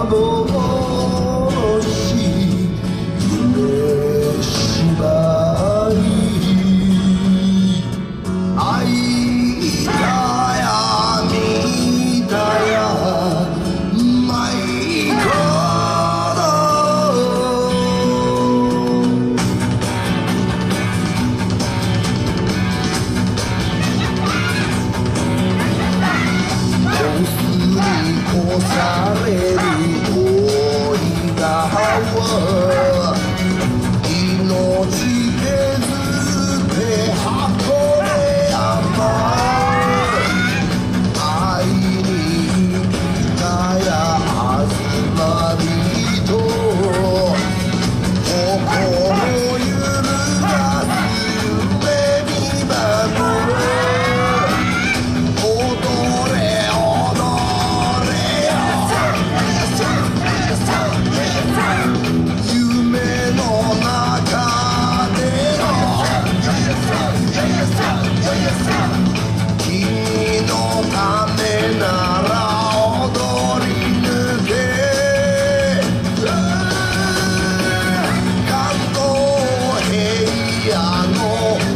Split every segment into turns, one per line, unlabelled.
trouble. あの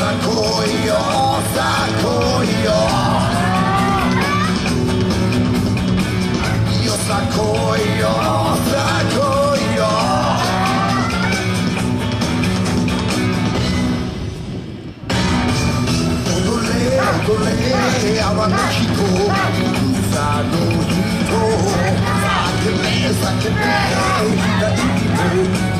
さ来いよさ来いよよさ来いよさ来いよ踊れ踊れ泡の飛行草の人叫べ叫べ大地を